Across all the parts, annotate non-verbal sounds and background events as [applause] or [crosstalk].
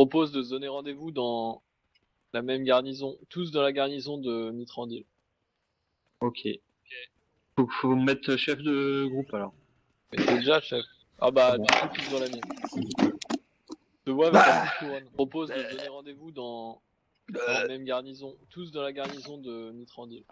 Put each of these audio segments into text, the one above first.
propose de se donner rendez-vous dans la même garnison, tous dans la garnison de Mitrandil. Ok. Faut, faut me mettre chef de groupe alors. Mais t'es déjà chef. Ah bah, bon. du coup, tous dans la mienne. Je vois avec la petite couronne. Propose de se donner rendez-vous dans, dans la même garnison, tous dans la garnison de Mitrandil.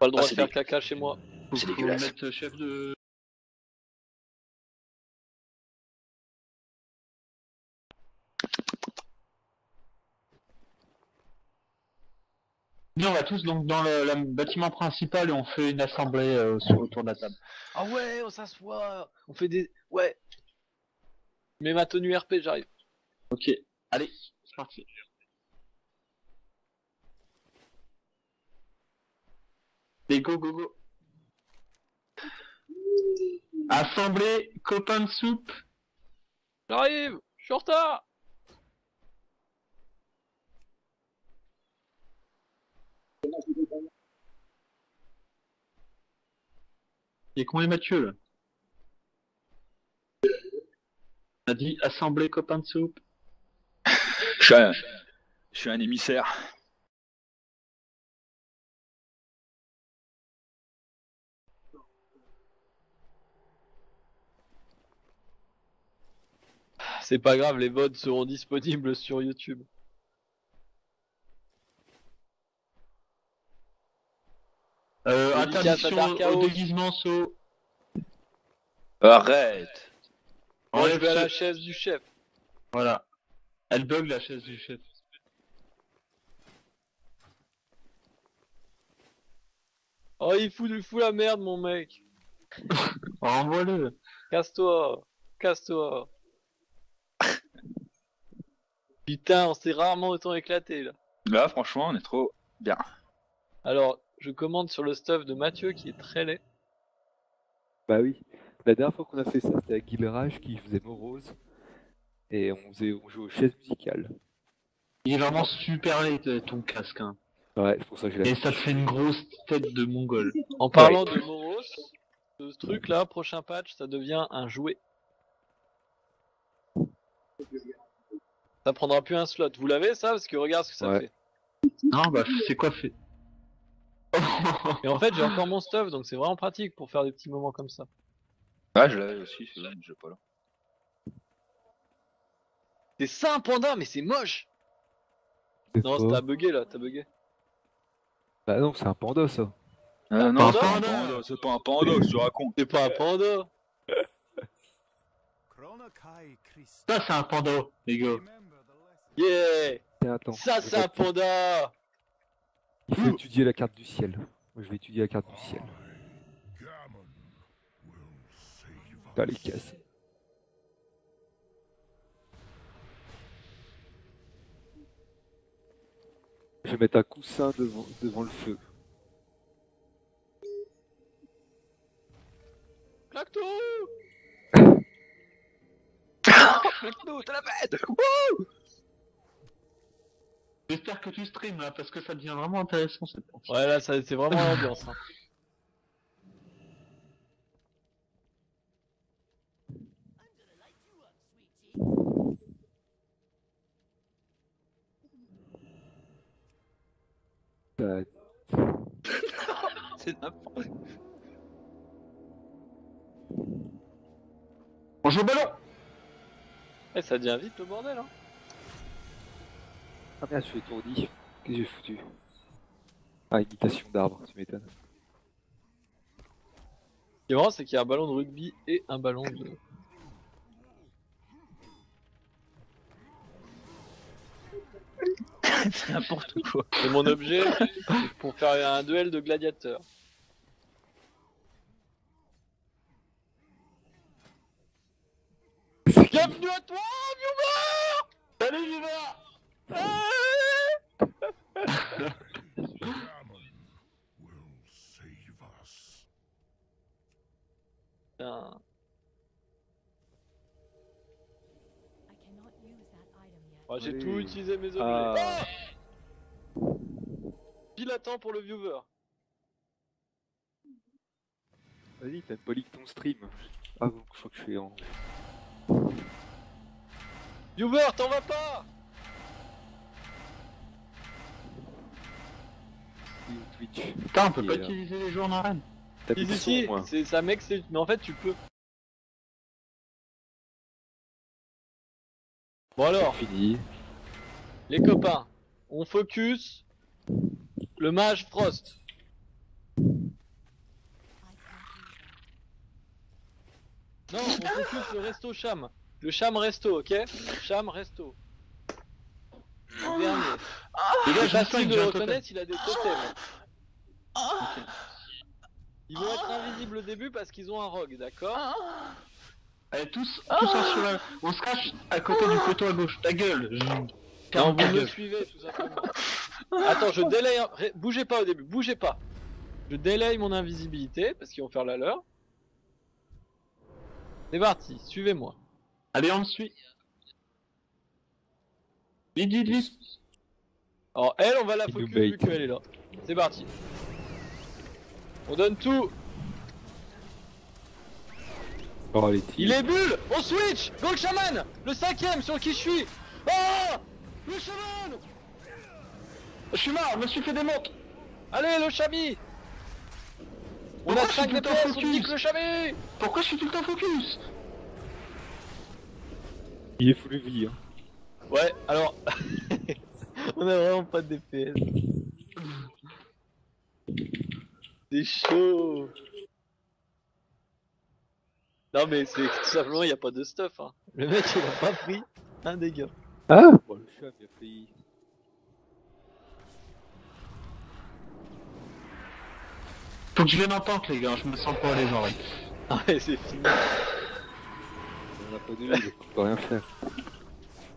Pas le droit Ah, de c'est faire caca chez moi. C'est dégueulasse. mettre chef de. Nous, on va tous donc dans le, le bâtiment principal et on fait une assemblée euh, sur autour de la table. Ah ouais, on s'assoit, on fait des... Ouais. Mets ma tenue RP, j'arrive. Ok, allez, c'est parti. Et go go go. Assemblée, copain de soupe. J'arrive Je suis en retard Il est combien Mathieu là On a dit assemblée, copain de soupe. Je suis un, je suis un émissaire. C'est pas grave, les votes seront disponibles sur YouTube. Euh, interdiction au Chaos. déguisement saut. Arrête. Moi, je Enlève vais à la chaise du chef. Voilà. Elle bug la chaise du chef. Oh, il fout, il fout la merde, mon mec. [laughs] Renvoie-le. Casse-toi. Casse-toi. Putain, on s'est rarement autant éclaté, là. Là, franchement, on est trop bien. Alors, je commande sur le stuff de Mathieu, qui est très laid. Bah oui. La dernière fois qu'on a fait ça, c'était à Gilrage qui faisait Morose. Et on, faisait, on jouait aux chaises musicales. Il est vraiment super laid euh, ton casque. Hein. Ouais, c'est pour ça que je l'ai Et ça te fait une grosse tête de mongol. En parlant de Moros, ce truc là, prochain patch, ça devient un jouet. Ça prendra plus un slot. Vous l'avez ça? Parce que regarde ce que ça Ouais. fait. Non, bah c'est quoi fait [laughs] Et en fait, j'ai encore mon stuff, donc c'est vraiment pratique pour faire des petits moments comme ça. Ah, je l'avais aussi, c'est je l'ai pas là. C'est ça un panda, mais c'est moche C'est Non, pas- t'as bugué là, t'as bugué. Bah non, c'est un panda ça. Ah, non, c'est pas un panda. panda, c'est pas un panda, je te raconte. C'est pas un panda Ça c'est un panda, les gars. Yeah attends. Ça c'est un panda Il faut étudier la carte du ciel. Moi je vais étudier la carte du ciel. Pas les casser. Je vais mettre un coussin devant, devant le feu. Claque-toi nous, [laughs] t'as la bête J'espère que tu stream là parce que ça devient vraiment intéressant cette partie. Ouais, là, ça- c'est vraiment [laughs] l'ambiance. hein. [laughs] C'est n'importe On joue au ballon Eh, ça devient vite le bordel, hein. Ah merde, je suis étourdi. Qu'est-ce que j'ai foutu? Ah, imitation d'arbre, tu m'étonnes. Ce qui est marrant, c'est qu'il y a un ballon de rugby et un ballon de. C'est [laughs] n'importe quoi. Et mon objet, c'est pour faire un duel de gladiateurs. Bienvenue à toi, viewer Salut Putain. Oh, J'ai Oui. tout utilisé mes objets. Ah. [laughs] Pile à temps pour le viewer. Vas-y, t'as leak ton stream. Ah bon, je crois que je suis en. Viewer, t'en vas pas Twitch. Putain, on peut pas euh, utiliser les joueurs en arène. T'as plus de Ici, son, moi. c'est ça mec, c'est. Mais en fait, tu peux. Bon alors, fini. les copains, on focus le mage Frost. Non, on [laughs] focus le resto Cham. Le Cham resto, ok? Cham resto. Le dernier. Les gars, facile distingue, de le reconnaître, il a des totems. Ils vont être invisibles au début parce qu'ils ont un rogue, d'accord Allez, tous, tous en cheval. On se cache à côté du poteau à gauche. Ta gueule. je- Non, vous me gueule. suivez tout simplement. Attends, je délaye. Bougez pas au début, bougez pas. Je délaye mon invisibilité parce qu'ils vont faire la leur. C'est parti, suivez-moi. Allez, on le suit. Vite, vite, vite. Alors, elle, on va la focus vu qu'elle est là. C'est parti. On donne tout. Oh, les Il est bulle On switch Go le chaman Le cinquième sur qui je suis Oh Le chaman Je suis mort, je me suis fait démonter. Allez, le chami On Pourquoi a je suis 5 tout le temps DPS, on focus nique le chami Pourquoi je suis tout le temps focus Il est full vie. Hein. Ouais, alors... [laughs] on a vraiment pas de DPS. C'est chaud Non mais c'est tout simplement, il a pas de stuff. Hein. Le mec, il a pas pris un dégât. Ah Bon, le chat, il a failli. Faut que je vienne en tank, les gars. Je me sens pas à l'aise en vrai. Ah ouais, c'est fini. [laughs] On a pas de vie, on peut rien faire.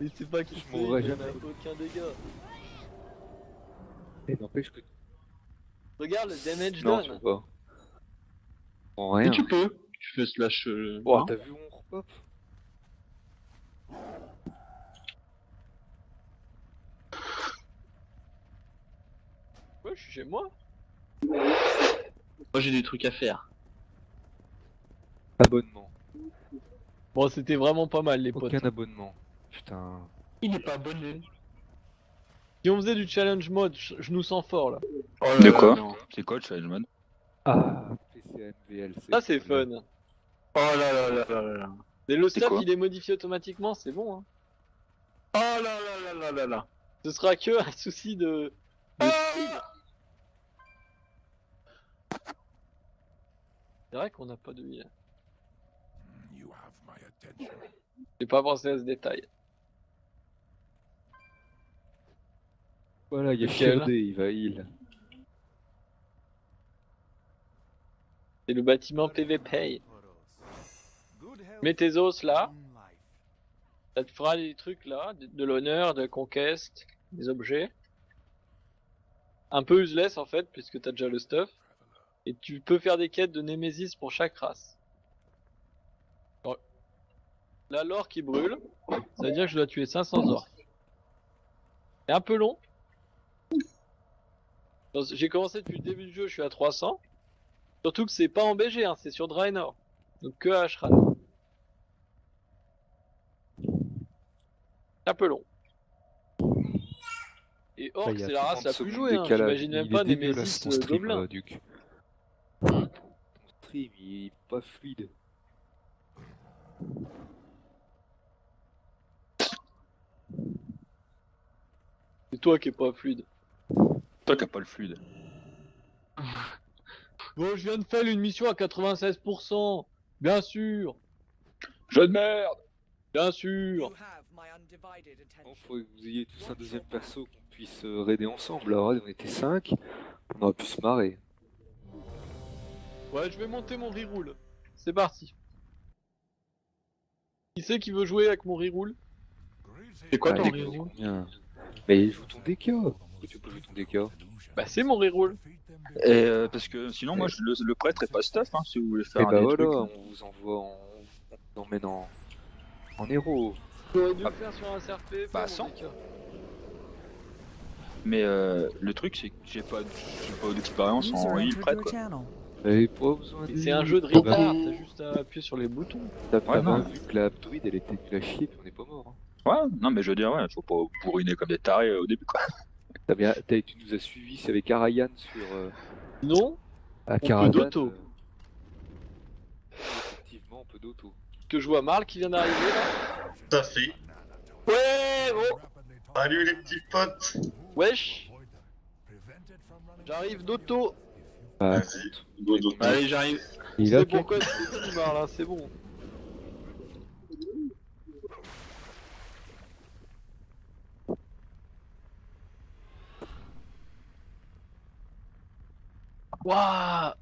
Mais c'est pas qu'il Je mourrai jamais. aucun dégât. Et n'empêche que. Regarde le damage Non, tu done. pas. Rien. tu peux. Tu fais slash. Euh... Oh, t'as vu on repop? Ouais, je suis chez moi. Moi j'ai des trucs à faire. Abonnement. Bon, c'était vraiment pas mal les potes. Aucun abonnement. Putain. Il n'est pas abonné. Si on faisait du challenge mode, je, je nous sens fort là. Oh là De quoi. C'est quoi le challenge mode Ah. Ça c'est fun. Oh là là là là là là. Et le quoi il est modifié automatiquement, c'est bon hein. Oh là là là là là là. Ce sera que un souci de. de skill. C'est vrai qu'on n'a pas de. J'ai pas pensé à ce détail. Voilà, il y a Sherdé, il va heal. C'est le bâtiment PVP. Mets tes os là, ça te fera des trucs là, de, de l'honneur, de la conquête, des objets. Un peu useless en fait, puisque t'as déjà le stuff. Et tu peux faire des quêtes de Némésis pour chaque race. La lore qui brûle, ça veut dire que je dois tuer 500 orques. C'est un peu long. J'ai commencé depuis le début du jeu, je suis à 300. Surtout que c'est pas en BG, hein, c'est sur Draenor. Donc que à Ashran. C'est un peu long. Et Orc, c'est la race 30 la plus jouée, hein. j'imagine même Il pas Nemesis euh, Gobelin. euh, Duc. Ton stream, il est pas fluide. C'est toi qui est pas fluide. Toi qui pas le fluide. [laughs] Bon, je viens de faire une mission à 96%. Bien sûr, Jeu de merde bien sûr. Bon, faudrait que vous ayez tous un deuxième perso qu'on puisse euh, raider ensemble. Alors, on était 5, on aurait pu se marrer. Ouais, je vais monter mon reroll. C'est parti. Qui c'est qui veut jouer avec mon reroll C'est quoi Ah, ton reroll Mais joue ton DK Pourquoi tu peux jouer ton DK Bah, c'est mon reroll. Et euh, parce que sinon, moi, je- le, le prêtre est pas stuff, hein, si vous voulez faire Et bah des voilà, trucs. on vous envoie en... On vous emmène en... En héros. J'aurais dû le faire sur un CRP. Bah, mon sans. Mais euh, le truc, c'est que j'ai pas, j'ai pas d'expérience en heal prêtre, quoi. Pas. C'est un jeu de pas- retard, t'as juste à appuyer sur les boutons. T'as Ouais, pas vu que la druide elle était à chier puis on est pas mort. Hein. Ouais, non, mais je veux dire, ouais, faut pas bourriner comme des tarés euh, au début, quoi. T'as bien- t'as- tu nous as suivis, c'est avec Arayan sur... Euh, Non, à peut Caravan, d'auto. euh, Effectivement, on peut d'auto. que je vois Marl qui vient d'arriver là. Ça fait. Ouais, bon, Salut les petits potes. wesh, j'arrive d'auto. Ah, Vas-y. Allez, j'arrive. il a C'est pourquoi c'est fini Marl, hein, c'est bon. 와